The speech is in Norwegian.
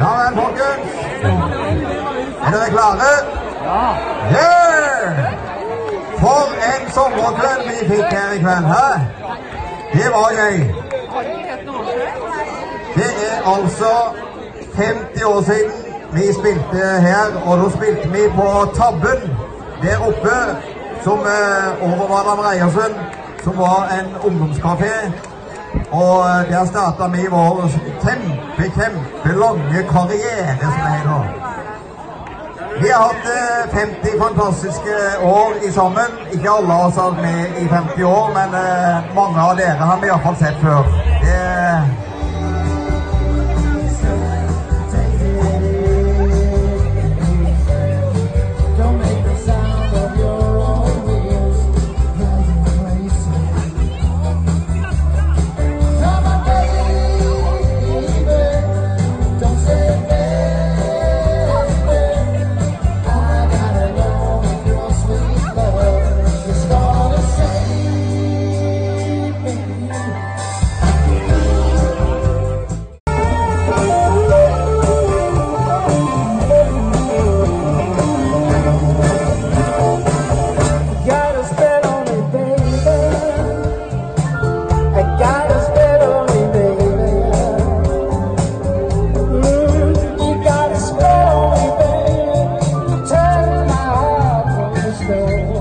Ja vel, folkens. Er dere klare? Ja. For en sommerkveld vi fikk her i kveld. Hæ? Det var gøy. Det er altså 50 år siden vi spilte her, og da spilte vi på Tabben der oppe, som eh, over Reiersen, som var en ungdomskafé. Og det der starta vi vår kjempe, kjempelange karriere, som det heter. Vi har hatt eh, 50 fantastiske år i sammen. Ikke alle oss har vært med i 50 år, men eh, mange av dere har vi iallfall sett før. Det,